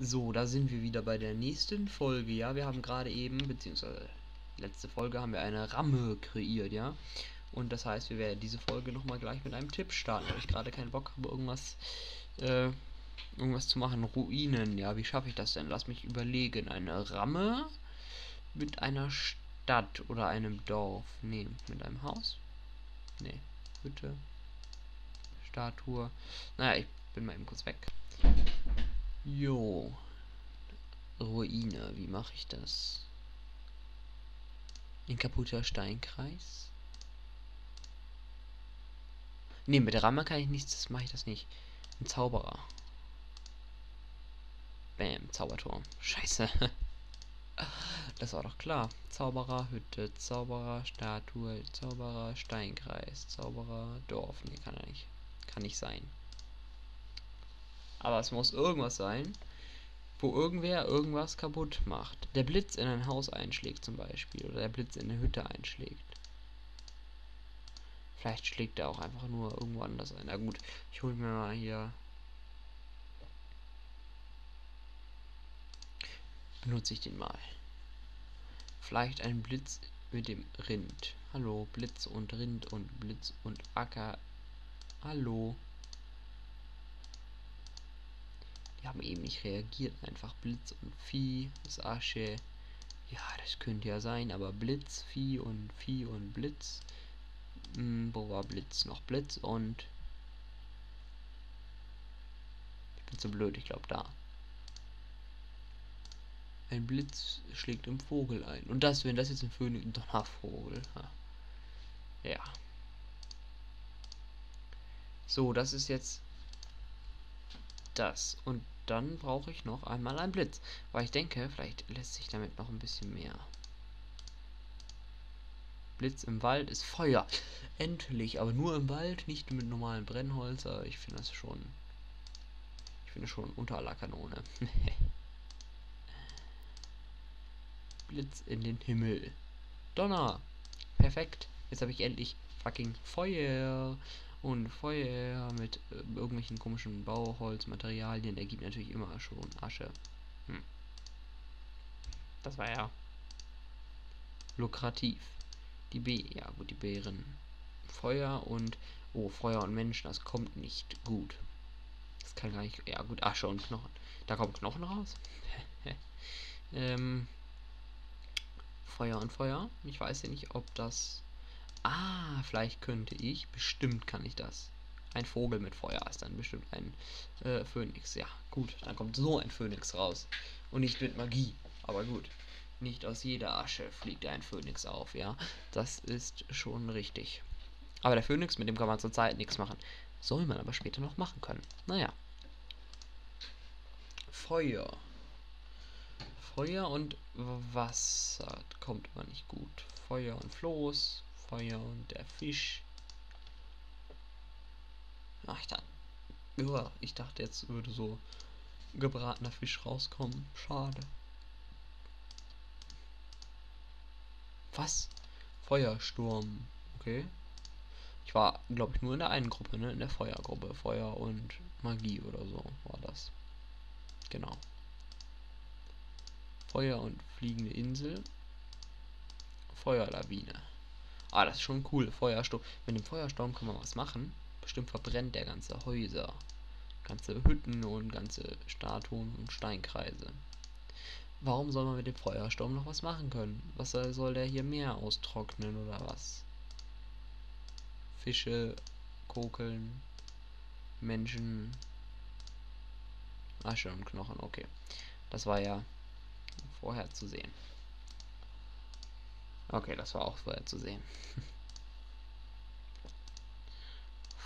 So, da sind wir wieder bei der nächsten Folge. Ja, wir haben gerade eben, beziehungsweise letzte Folge haben wir eine Ramme kreiert, ja. Und das heißt, wir werden diese Folge nochmal gleich mit einem Tipp starten, weil ich gerade keinen Bock habe, irgendwas, äh, irgendwas zu machen. Ruinen, ja, wie schaffe ich das denn? Lass mich überlegen. Eine Ramme mit einer Stadt oder einem Dorf. Nee, mit einem Haus? Nee, Hütte. Statue. Naja, ich bin mal eben kurz weg. Jo. Ruine, wie mache ich das? Ein kaputter Steinkreis? Ne, mit der Ramme kann ich nichts, das mache ich das nicht. Ein Zauberer. Bam, Zauberturm. Scheiße. Das war doch klar. Zauberer, Hütte, Zauberer, Statue, Zauberer, Steinkreis, Zauberer, Dorf. Ne, kann er nicht. Kann nicht sein. Aber es muss irgendwas sein, wo irgendwer irgendwas kaputt macht. Der Blitz in ein Haus einschlägt zum Beispiel. Oder der Blitz in eine Hütte einschlägt. Vielleicht schlägt er auch einfach nur irgendwo anders ein. Na gut, ich hole mir mal hier. Benutze ich den mal. Vielleicht ein Blitz mit dem Rind. Hallo, Blitz und Rind und Blitz und Acker. Hallo. Die haben eben nicht reagiert. Einfach Blitz und Vieh, das Asche. Ja, das könnte ja sein, aber Blitz, Vieh und Vieh und Blitz. Hm, wo war Blitz? Noch Blitz und... Ich bin zu blöd, ich glaube da. Ein Blitz schlägt im Vogel ein. Und das, wenn das jetzt ein Phönix... Donnervogel. Ja. So, das ist jetzt das. Und dann brauche ich noch einmal einen Blitz. Weil ich denke, vielleicht lässt sich damit noch ein bisschen mehr. Blitz im Wald ist Feuer. Endlich, aber nur im Wald, nicht mit normalen Brennholz. Ich finde das schon. Ich finde schon unter aller Kanone. Blitz in den Himmel. Donner. Perfekt. Jetzt habe ich endlich fucking Feuer. Und Feuer mit äh, irgendwelchen komischen Bauholzmaterialien ergibt natürlich immer schon Asche. Hm. Das war ja lukrativ. Die B, ja gut, die Bären. Feuer und oh, Feuer und Menschen, das kommt nicht gut. Das kann gar nicht. Ja gut, Asche und Knochen. Da kommt Knochen raus. ähm, Feuer und Feuer. Ich weiß ja nicht, ob das Ah, vielleicht könnte ich. Bestimmt kann ich das. Ein Vogel mit Feuer ist dann bestimmt ein äh, Phönix. Ja, gut. Dann kommt so ein Phönix raus. Und nicht mit Magie. Aber gut. Nicht aus jeder Asche fliegt ein Phönix auf, ja. Das ist schon richtig. Aber der Phönix, mit dem kann man zurzeit nichts machen. Soll man aber später noch machen können. Naja. Feuer. Feuer und Wasser kommt aber nicht gut. Feuer und Floß. Feuer und der Fisch. Ach, ich dachte, ja, ich dachte, jetzt würde so gebratener Fisch rauskommen. Schade. Was? Feuersturm. Okay. Ich war, glaube ich, nur in der einen Gruppe, ne? In der Feuergruppe. Feuer und Magie oder so war das. Genau. Feuer und fliegende Insel. Feuerlawine. Ah, das ist schon cool. Feuersturm. Mit dem Feuersturm kann man was machen. Bestimmt verbrennt der ganze Häuser. Ganze Hütten und ganze Statuen und Steinkreise. Warum soll man mit dem Feuersturm noch was machen können? Was soll der hier mehr austrocknen oder was? Fische, Kokeln, Menschen, Asche und Knochen. Okay. Das war ja vorher zu sehen. Okay, das war auch vorher zu sehen.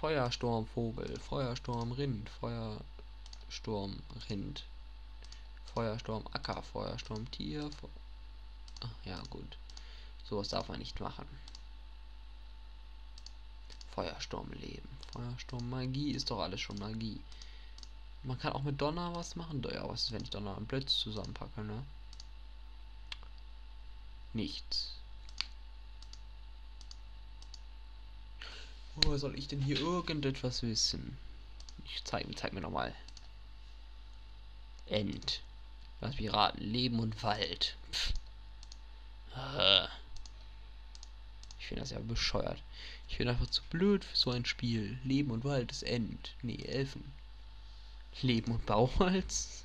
Feuersturm Vogel, Feuersturm Rind, Feuersturm Rind, Feuersturm Acker, Feuersturm Tier. Fe Ach, ja gut, sowas darf man nicht machen. Feuersturm Leben, Feuersturm Magie ist doch alles schon Magie. Man kann auch mit Donner was machen. Ja, was ist, wenn ich Donner und Blitz zusammenpacke, ne? Nichts. Woher soll ich denn hier irgendetwas wissen? Ich zeig, zeig mir nochmal. End. Was Piraten, Leben und Wald. Äh. Ich finde das ja bescheuert. Ich bin einfach zu blöd für so ein Spiel. Leben und Wald ist End. Nee, Elfen. Leben und Bauholz?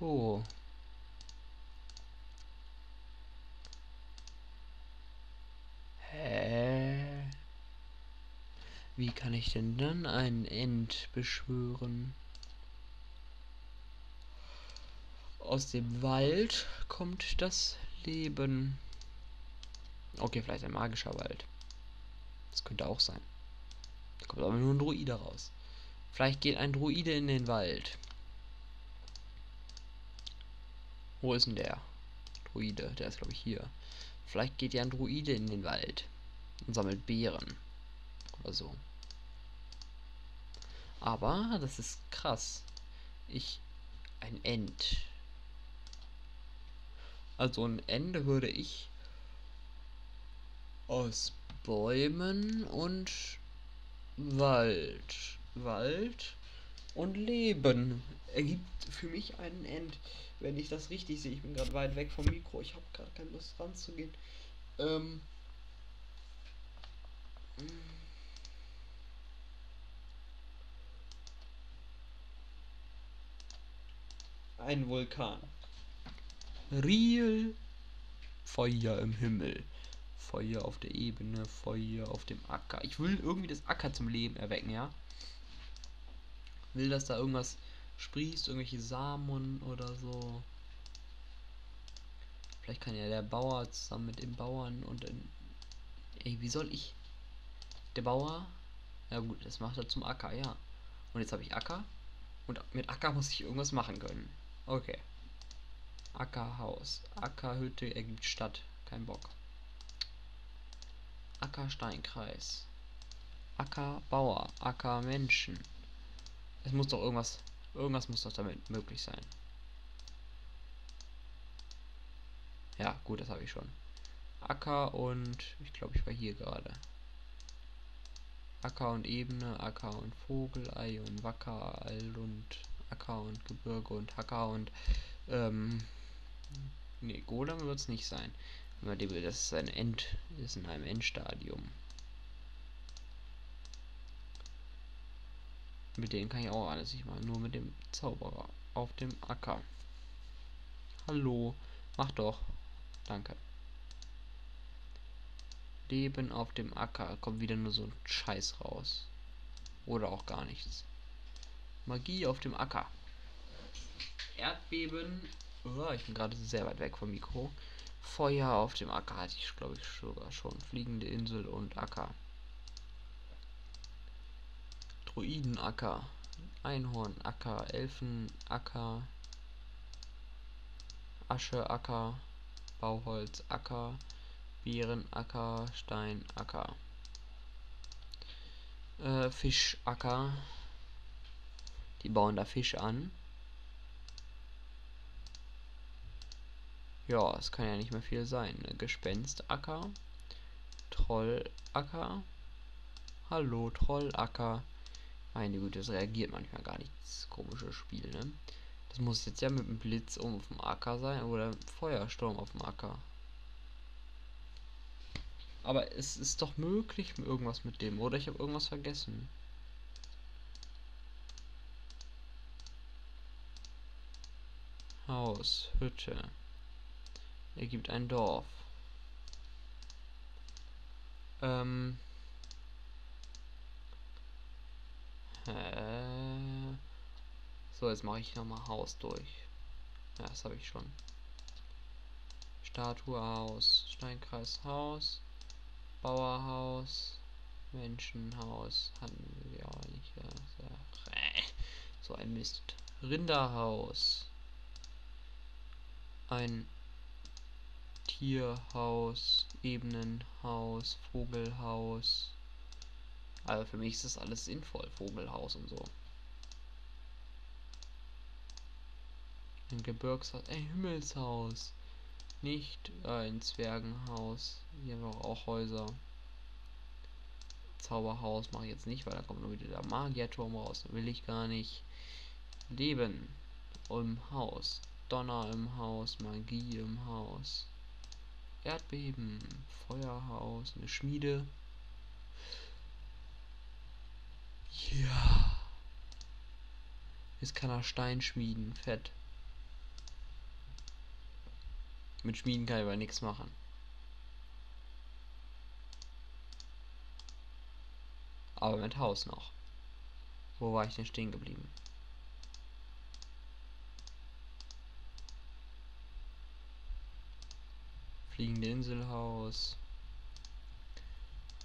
Oh. Wie kann ich denn dann ein End beschwören? Aus dem Wald kommt das Leben. Okay, vielleicht ein magischer Wald. Das könnte auch sein. Da kommt aber nur ein Druide raus. Vielleicht geht ein Druide in den Wald. Wo ist denn der? Druide, der ist glaube ich hier. Vielleicht geht ja ein Druide in den Wald und sammelt Beeren. Oder so. Aber das ist krass. Ich. Ein End. Also ein Ende würde ich aus Bäumen und Wald. Wald und Leben ergibt für mich einen End. Wenn ich das richtig sehe, ich bin gerade weit weg vom Mikro, ich habe gerade keine Lust ranzugehen. Ähm. Ein Vulkan. Real Feuer im Himmel. Feuer auf der Ebene, Feuer auf dem Acker. Ich will irgendwie das Acker zum Leben erwecken, ja? Will, dass da irgendwas sprießt, irgendwelche Samen oder so. Vielleicht kann ja der Bauer zusammen mit dem Bauern und in, ey, wie soll ich? Der Bauer? Ja gut, das macht er zum Acker, ja. Und jetzt habe ich Acker und mit Acker muss ich irgendwas machen können. Okay. Ackerhaus. Ackerhütte ergibt Stadt. Kein Bock. Ackersteinkreis. Ackerbauer. Ackermenschen. Es muss doch irgendwas. Irgendwas muss doch damit möglich sein. Ja, gut, das habe ich schon. Acker und ich glaube, ich war hier gerade. Acker und Ebene, Acker und Vogelei und Wacker, All und Acker und Gebirge und Hacker und ähm, Ne, Golem wird es nicht sein. Das ist ein End, ist in einem Endstadium. Mit denen kann ich auch alles nicht machen, nur mit dem Zauberer auf dem Acker. Hallo, mach doch. Danke. Leben auf dem Acker. Kommt wieder nur so ein Scheiß raus. Oder auch gar nichts. Magie auf dem Acker. Erdbeben Oh, ich bin gerade sehr weit weg vom Mikro. Feuer auf dem Acker hatte ich, glaube ich, sogar schon. Fliegende Insel und Acker. Druidenacker. Einhornacker. Elfenacker. Ascheacker. Bauholzacker. Bärenacker. Steinacker. Äh, Fischacker. Die bauen da Fisch an. Ja, es kann ja nicht mehr viel sein. Ne? Gespenstacker. Trollacker. Hallo, Trollacker. Meine Güte, das reagiert manchmal gar nicht. Das komische Spiel, ne? Das muss jetzt ja mit dem Blitz um auf dem Acker sein oder Feuersturm auf dem Acker. Aber es ist doch möglich irgendwas mit dem, oder ich habe irgendwas vergessen. Haus, Hütte ergibt ein Dorf. Ähm. Äh, so, jetzt mache ich nochmal Haus durch. Ja, das habe ich schon. Statue Haus, Steinkreis Haus, Bauerhaus, Menschenhaus, hatten wir auch nicht. Ja, so ein Mist. Rinderhaus. Ein Tierhaus, Ebenenhaus, Vogelhaus. Also für mich ist das alles sinnvoll, Vogelhaus und so. Ein Gebirgshaus, ein Himmelshaus. Nicht ein Zwergenhaus. Hier haben wir auch Häuser. Zauberhaus mache ich jetzt nicht, weil da kommt nur wieder der Magierturm raus. Will ich gar nicht. Leben im Haus. Donner im Haus, Magie im Haus. Erdbeben, Feuerhaus, eine Schmiede. Ja. Jetzt kann er Stein schmieden, fett. Mit Schmieden kann ich aber nichts machen. Aber mit Haus noch. Wo war ich denn stehen geblieben? Fliegende Inselhaus.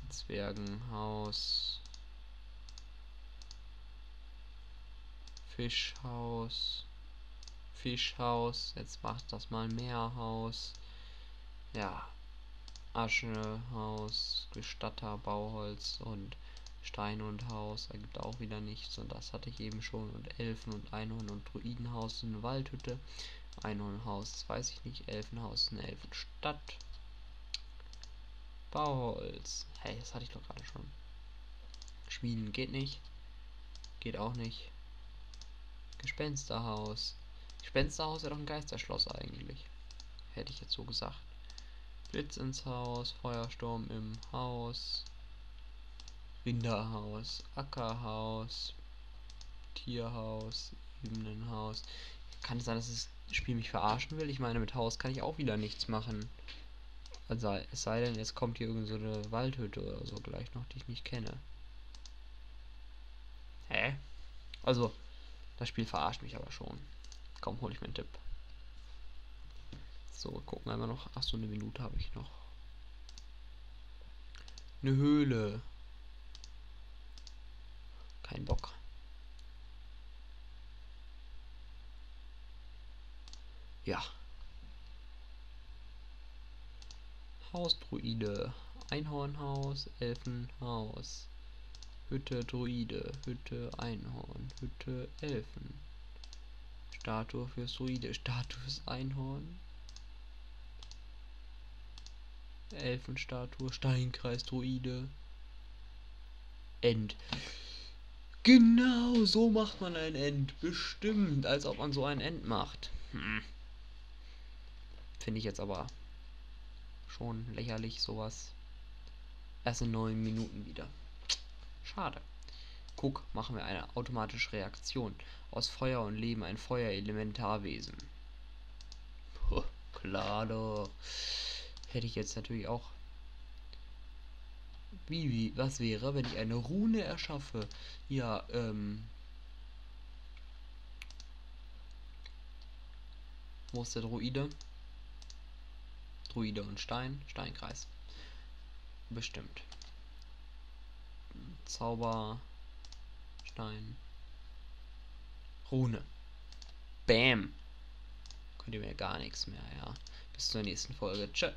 Zwergenhaus. Fischhaus. Fischhaus. Jetzt macht das mal Meerhaus. Ja. Aschehaus, Gestatter, Bauholz und Stein und Haus ergibt auch wieder nichts. Und das hatte ich eben schon. Und Elfen und Einhorn und Druidenhaus eine Waldhütte. Einhornhaus, das weiß ich nicht. Elfenhaus, eine Elfenstadt. Bauholz. Hey, das hatte ich doch gerade schon. Schmieden geht nicht. Geht auch nicht. Gespensterhaus. Gespensterhaus wäre doch ein Geisterschloss eigentlich. Hätte ich jetzt so gesagt. Blitz ins Haus, Feuersturm im Haus, Winterhaus, Ackerhaus, Tierhaus, Ebenenhaus. Kann es sein, dass das Spiel mich verarschen will? Ich meine, mit Haus kann ich auch wieder nichts machen. Also, es sei denn, jetzt kommt hier irgendeine so Waldhütte oder so gleich noch, die ich nicht kenne. Hä? Also, das Spiel verarscht mich aber schon. Komm, hol ich mir einen Tipp. So, gucken wir mal noch. Achso, eine Minute habe ich noch. Eine Höhle. Kein Bock. Ja. Hausdruide. Einhornhaus, Elfenhaus. Hütte Druide, Hütte Einhorn, Hütte Elfen. Statue fürs Druide, Statue fürs Einhorn. Elfenstatue, Steinkreis Druide. End. Genau, so macht man ein End. Bestimmt, als ob man so ein End macht. Hm. Finde ich jetzt aber schon lächerlich, sowas. Erst in neun Minuten wieder. Schade. Guck, machen wir eine automatische Reaktion. Aus Feuer und Leben ein Feuerelementarwesen. Puh, klar doch. Hätte ich jetzt natürlich auch. Wie, wie, was wäre, wenn ich eine Rune erschaffe? Ja, ähm. Wo ist der Druide? Druide und Stein, Steinkreis. Bestimmt. Zauber, Stein, Rune. Bam. Könnt ihr mir gar nichts mehr, ja. Bis zur nächsten Folge. Tschö.